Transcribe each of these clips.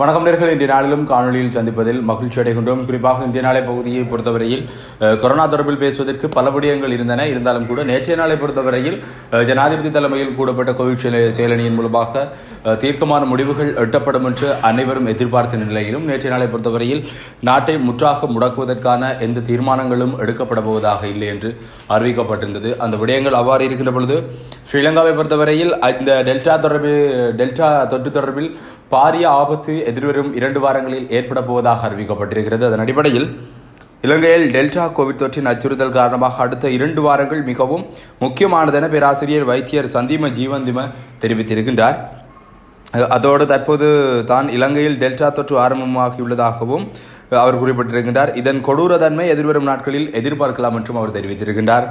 வணக்கம் நேர்கள். இன்றைய நாளிலும் காணொலியில் சந்திப்பதில் மகிழ்ச்சி அடைகின்றோம். குறிப்பாக இந்திய நாளை பகுதியை பொறுத்தவரையில் கொரோனா தொடர்பில் பேசுவதற்கு பல விடயங்கள் இருந்தன. இருந்தாலும் கூட நேற்றைய நாளை பொறுத்தவரையில் ஜனாதிபதி தலைமையில் கூடப்பட்ட கோவிட் செயலணியின் மூலமாக தீர்க்கமான முடிவுகள் எட்டப்படும் என்று அனைவரும் எதிர்பார்த்த நிலையிலும் நேற்றைய நாளை பொறுத்தவரையில் நாட்டை முற்றாக முடக்குவதற்கான எந்த தீர்மானங்களும் எடுக்கப்பட போவதாக இல்லை என்று அறிவிக்கப்பட்டிருந்தது. அந்த விடயங்கள் அவ்வாறு இருக்கின்ற பொழுது ஸ்ரீலங்காவை பொறுத்தவரையில் இந்த டெல்டா தொடர்பில் டெல்டா தொற்று தொடர்பில் பாரிய ஆபத்து எதிர்வரும் இரண்டு வாரங்களில் ஏற்பட போவதாக அறிவிக்கப்பட்டிருக்கிறது. அதன் அடிப்படையில் இலங்கையில் டெல்டா கோவிட் தொற்றின் அச்சுறுத்தல் காரணமாக அடுத்த இரண்டு வாரங்கள் மிகவும் முக்கியமானதென பேராசிரியர் வைத்தியர் சந்தீம ஜீவந்திம தெரிவித்திருக்கின்றார். அதோடு தற்போது தான் இலங்கையில் டெல்டா தொற்று ஆரம்பமாகியுள்ளதாகவும் அவர் குறிப்பிட்டிருக்கின்றார். இதன் கொடூரத்தன்மை எதிர்வரும் நாட்களில் எதிர்பார்க்கலாம் என்றும் அவர் தெரிவித்திருக்கின்றார்.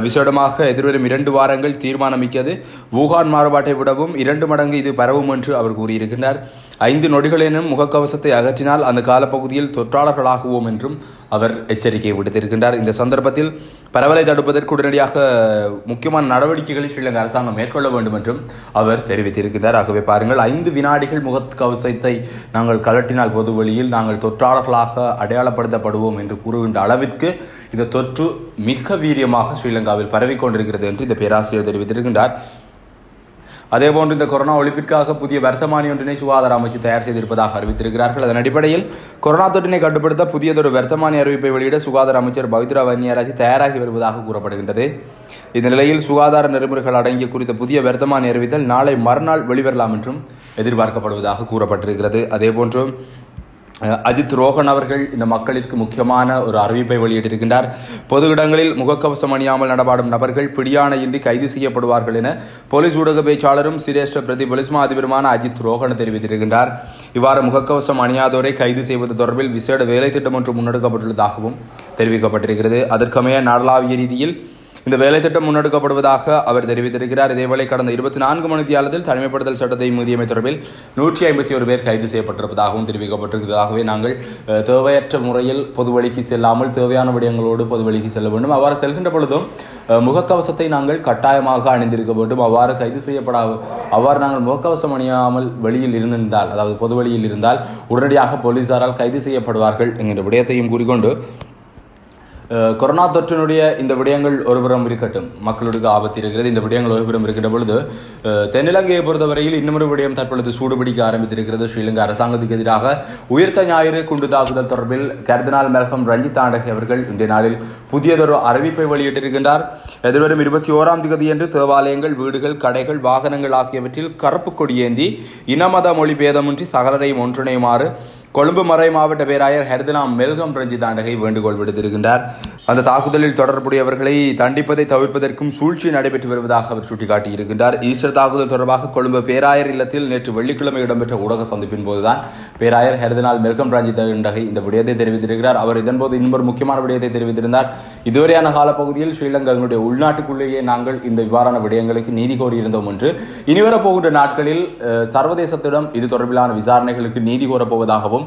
விசேடமாக எதிர்வரும் இரண்டு வாரங்கள் தீர்மானமிக்கது. வூகான் மாறுபாட்டை விடவும் இரண்டு மடங்கு இது பரவும் என்று அவர் கூறியிருக்கிறார் ஐந்து நொடிகளேனும் முகக்கவசத்தை அகற்றினால் அந்த காலப்பகுதியில் தொற்றாளர்களாகுவோம் என்றும் அவர் எச்சரிக்கை விடுத்திருக்கின்றார். இந்த சந்தர்ப்பத்தில் பரவலை தடுப்பதற்கு உடனடியாக முக்கியமான நடவடிக்கைகளை ஸ்ரீலங்கா அரசாங்கம் மேற்கொள்ள வேண்டும் என்றும் அவர் தெரிவித்திருக்கிறார் ஆகவே பாருங்கள் ஐந்து வினாடிகள் முகக்கவசத்தை நாங்கள் கலட்டினால் பொது வழியில் நாங்கள் தொற்றாளர்களாக அடையாளப்படுத்தப்படுவோம் என்று கூறுகின்ற அளவிற்கு இந்த தொற்று மிக வீரியமாக ஸ்ரீலங்காவில் பரவிக்கொண்டிருக்கிறது என்று இந்த பேராசிரியர் தெரிவித்திருக்கின்றார். அதேபோன்று இந்த கொரோனா ஒழிப்பிற்காக புதிய வர்த்தமானி ஒன்றினை சுகாதார அமைச்சு தயார் செய்திருப்பதாக அறிவித்திருக்கிறார்கள். அதன் அடிப்படையில் கொரோனா தொற்றினை கட்டுப்படுத்த புதியதொரு வர்த்தமானி அறிவிப்பை வெளியிட சுகாதார அமைச்சர் பவித்ரா வன்னியராஜ் தயாராகி வருவதாக கூறப்படுகின்றது. இந்த நிலையில் சுகாதார நெறிமுறைகள் அடங்கிய குறித்த புதிய வர்த்தமானி அறிவித்தல் நாளை மறுநாள் வெளிவரலாம் என்றும் எதிர்பார்க்கப்படுவதாக கூறப்பட்டிருக்கிறது. அதேபோன்று அஜித் ரோகன் அவர்கள் இந்த மக்களிற்கு முக்கியமான ஒரு அறிவிப்பை வெளியிட்டிருக்கின்றார். பொது இடங்களில் முகக்கவசம் அணியாமல் நடமாடும் நபர்கள் பிடியாணையின்றி கைது செய்யப்படுவார்கள் என போலீஸ் ஊடக பேச்சாளரும் சிரேஷ்ட பிரதி போலீஸ் மா அதிபருமான அஜித் ரோகன் தெரிவித்திருக்கின்றார். இவ்வாறு முகக்கவசம் அணியாதோரை கைது செய்வது தொடர்பில் விசேட வேலை திட்டம் ஒன்று முன்னெடுக்கப்பட்டுள்ளதாகவும் தெரிவிக்கப்பட்டிருக்கிறது. அதற்கமைய நாடளாவிய ரீதியில் இந்த வேலை திட்டம் முன்னெடுக்கப்படுவதாக அவர் தெரிவித்திருக்கிறார். இதேவேளை கடந்த இருபத்தி நான்கு மணி தியாலத்தில் தனிமைப்படுத்தல் சட்டத்தை மீறியமை தொடர்பில் நூற்றி ஐம்பத்தி ஒரு பேர் கைது செய்யப்பட்டிருப்பதாகவும் தெரிவிக்கப்பட்டிருக்கிறதாகவே நாங்கள் தேவையற்ற முறையில் பொது வழிக்கு செல்லாமல் தேவையான விடயங்களோடு பொது வழிக்கு செல்ல வேண்டும். அவ்வாறு செல்கின்ற பொழுதும் முகக்கவசத்தை நாங்கள் கட்டாயமாக அணிந்திருக்க வேண்டும். அவ்வாறு கைது செய்யப்படா அவ்வாறு நாங்கள் முகக்கவசம் அணியாமல் வெளியில் இருந்திருந்தால் அதாவது பொது வழியில் இருந்தால் உடனடியாக போலீசாரால் கைது செய்யப்படுவார்கள் என்கின்ற விடயத்தையும் கூறிக்கொண்டு கொரோனா தொற்றினுடைய இந்த விடயங்கள் ஒருபுறம் இருக்கட்டும். மக்களுக்கு ஆபத்து இருக்கிறது. இந்த விடயங்கள் ஒருபுறம் இருக்கின்ற பொழுது தென்னிலங்கையை பொறுத்தவரையில் இன்னொரு விடயம் தற்பொழுது சூடுபிடிக்க ஆரம்பித்திருக்கிறது. ஸ்ரீலங்கா அரசாங்கத்துக்கு எதிராக உயிர்த்த ஞாயிறு குண்டு தாக்குதல் தொடர்பில் கர்தினால் மெல்கம் ரஞ்சித் ஆண்டகி அவர்கள் இன்றைய நாளில் புதியதொரு அறிவிப்பை வெளியிட்டிருக்கின்றார். எதிர்வரும் இருபத்தி ஓராம் தேதியன்று தேவாலயங்கள் வீடுகள் கடைகள் வாகனங்கள் ஆகியவற்றில் கருப்பு கொடியேந்தி இனமத மொழி பேதமின்றி சகலரையும் ஒன்றிணையுமாறு கொழும்பு மறை மாவட்ட பேராயர் ஹெர்தனாம் மெல்கம் ரஞ்சித் ஆண்டகை வேண்டுகோள் விடுத்திருக்கின்றார். அந்த தாக்குதலில் தொடர்புடையவர்களை தண்டிப்பதை தவிர்ப்பதற்கும் சூழ்ச்சி நடைபெற்று வருவதாக அவர் சுட்டிக்காட்டியிருக்கின்றார். ஈஸ்டர் தாக்குதல் தொடர்பாக கொழும்பு பேராயர் இல்லத்தில் நேற்று வெள்ளிக்கிழமை இடம்பெற்ற ஊடக சந்திப்பின் போதுதான் பேராயர் ஹெர்தனால் மெல்கம் ரஞ்சித் ஆண்டகை இந்த விடயத்தை தெரிவித்திருக்கிறார். அவர் இதன்போது இன்னொரு முக்கியமான விடயத்தை தெரிவித்திருந்தார். இதுவரையான காலப்பகுதியில் ஸ்ரீலங்காவினுடைய உள்நாட்டுக்குள்ளேயே நாங்கள் இந்த இவ்வாறான விடயங்களுக்கு நீதி கோரியிருந்தோம் என்று. இனிவரப்போகின்ற நாட்களில் சர்வதேசத்திடம் இது தொடர்பிலான விசாரணைகளுக்கு நீதி கோரப்போவதாகவும்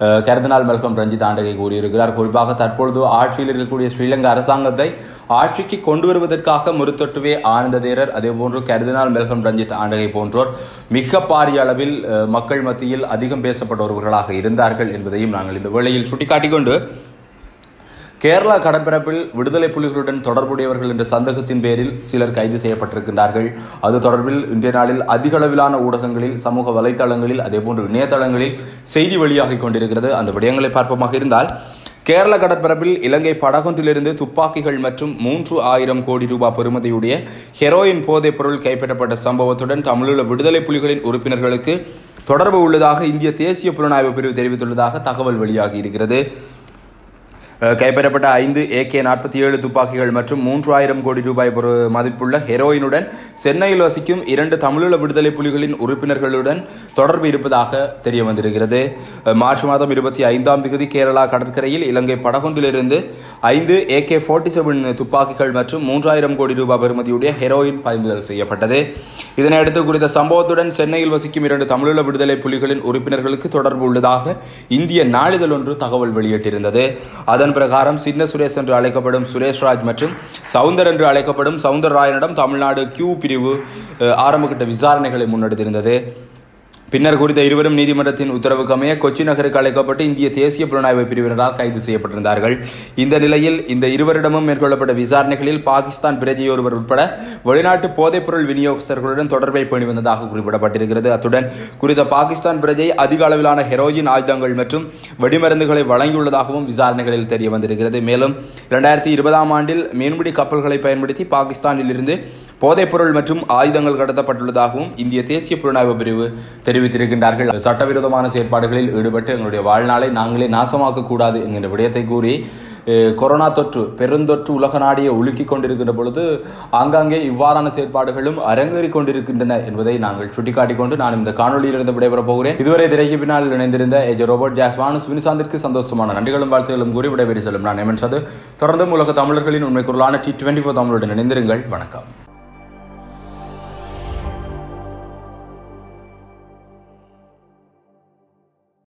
அஹ், கர்தினால் மெல்கம் ரஞ்சித் ஆண்டகை கூறியிருக்கிறார். குறிப்பாக தற்பொழுது ஆட்சியில் இருக்கக்கூடிய ஸ்ரீலங்கா அரசாங்கத்தை ஆட்சிக்கு கொண்டு வருவதற்காக முறுத்தொட்டுவே ஆனந்த தேரர் அதேபோன்று கர்தினால் மெல்கம் ரஞ்சித் ஆண்டகை போன்றோர் மிக பாரிய அளவில் மக்கள் மத்தியில் அதிகம் பேசப்பட்டவர்களாக இருந்தார்கள் என்பதையும் நாங்கள் இந்த வேளையில் சுட்டிக்காட்டிக் கொண்டு கேரளா கடற்பரப்பில் விடுதலை புலிகளுடன் தொடர்புடையவர்கள் என்ற சந்தேகத்தின் பேரில் சிலர் கைது செய்யப்பட்டிருக்கின்றார்கள். அது தொடர்பில் இந்திய நாளில் அதிக அளவிலான ஊடகங்களில் சமூக வலைத்தளங்களில் அதேபோன்று இணையதளங்களில் செய்தி வெளியாகிக் கொண்டிருக்கிறது. அந்த விடயங்களை பார்ப்போமாக இருந்தால் கேரள கடற்பரப்பில் இலங்கை படகொன்றிலிருந்து துப்பாக்கிகள் மற்றும் மூன்று ஆயிரம் கோடி ரூபாய் பெறுமதியுடைய ஹெரோயின் போதைப் பொருள் கைப்பற்றப்பட்ட சம்பவத்துடன் தமிழீழ விடுதலை புலிகளின் உறுப்பினர்களுக்கு தொடர்பு உள்ளதாக இந்திய தேசிய புலனாய்வு பிரிவு தெரிவித்துள்ளதாக தகவல் வெளியாகி இருக்கிறது கைப்பற்றப்பட்ட ஐந்து ஏகே நாற்பத்தி ஏழு துப்பாக்கிகள் மற்றும் மூன்று ஆயிரம் கோடி ரூபாய் பொரு மதிப்புள்ள ஹெரோயினுடன் சென்னையில் வசிக்கும் இரண்டு தமிழீழ விடுதலை புலிகளின் உறுப்பினர்களுடன் தொடர்பு இருப்பதாக தெரிய வந்திருக்கிறது. மார்ச் மாதம் இருபத்தி ஐந்தாம் தேதி கேரளா கடற்கரையில் இலங்கை படகொன்றிலிருந்து ஐந்து ஏகே ஃபோர்ட்டி செவன் துப்பாக்கிகள் மற்றும் மூன்றாயிரம் கோடி ரூபாய் பெறுமதியுடைய ஹெரோயின் பறிமுதல் செய்யப்பட்டது. இதனையடுத்து குறித்த சம்பவத்துடன் சென்னையில் வசிக்கும் இரண்டு தமிழீழ விடுதலை புலிகளின் உறுப்பினர்களுக்கு தொடர்பு உள்ளதாக இந்திய நாளிதழ் ஒன்று தகவல் வெளியிட்டிருந்தது. அதன் பிரகாரம் சின்ன சுரேஷ் என்று அழைக்கப்படும் சுரேஷ்ராஜ் மற்றும் சவுந்தர் என்று அழைக்கப்படும் சவுந்தரராயனிடம் தமிழ்நாடு கியூ பிரிவு அஹ், ஆரம்பகட்ட விசாரணைகளை முன்னெடுத்திருந்தது. பின்னர் குறித்த இருவரும் நீதிமன்றத்தின் உத்தரவுக்கு அமைய கொச்சி நகருக்கு அழைக்கப்பட்டு இந்திய தேசிய புலனாய்வு பிரிவினரால் கைது செய்யப்பட்டிருந்தார்கள். இந்த நிலையில் இந்த இருவரிடமும் மேற்கொள்ளப்பட்ட விசாரணைகளில் பாகிஸ்தான் பிரஜை ஒருவர் உட்பட வெளிநாட்டு போதைப்பொருள் விநியோகஸ்தர்களுடன் தொடர்பை பேணி வந்ததாக குறிப்பிடப்பட்டிருக்கிறது. அத்துடன் குறித்த பாகிஸ்தான் பிரஜை அதிக அளவிலான ஹெரோயின் ஆயுதங்கள் மற்றும் வெடிமருந்துகளை வழங்கியுள்ளதாகவும் விசாரணைகளில் தெரிய வந்திருக்கிறது. மேலும் இரண்டாயிரத்தி இருபதாம் ஆண்டில் மீன்பிடி கப்பல்களை பயன்படுத்தி பாகிஸ்தானில் இருந்து போதைப்பொருள் மற்றும் ஆயுதங்கள் கடத்தப்பட்டுள்ளதாகவும் இந்திய தேசிய புலனாய்வு பிரிவு தெரிவித்திருக்கின்றார்கள். சட்டவிரோதமான செயற்பாடுகளில் ஈடுபட்டு எங்களுடைய வாழ்நாளை நாங்களே நாசமாக்க கூடாது என்கின்ற விடயத்தை கூறி கொரோனா தொற்று பெருந்தொற்று உலக நாடியை உலுக்கி கொண்டிருக்கின்ற பொழுது ஆங்காங்கே இவ்வாறான செயற்பாடுகளும் அரங்கேறிக் கொண்டிருக்கின்றன என்பதை நாங்கள் சுட்டிக்காட்டிக் கொண்டு நான் இந்த காணொலியிலிருந்து விடைபெறப் போகிறேன். இதுவரை திரைக்கு பின்னால் இணைந்திருந்த ஏஜ் ரோபர்ட் ஜாஸ்வான் வினிசாந்திற்கு சந்தோஷமான நன்றிகளும் வாழ்த்துகளும் கூறி விடைபெறி செல்லும் நான் எமன் சது. தொடர்ந்தும் உலக தமிழர்களின் உண்மை குரலான டி டுவெண்ட்டி ஃபோர் தமிழுடன் இணைந்திருங்கள். வணக்கம்.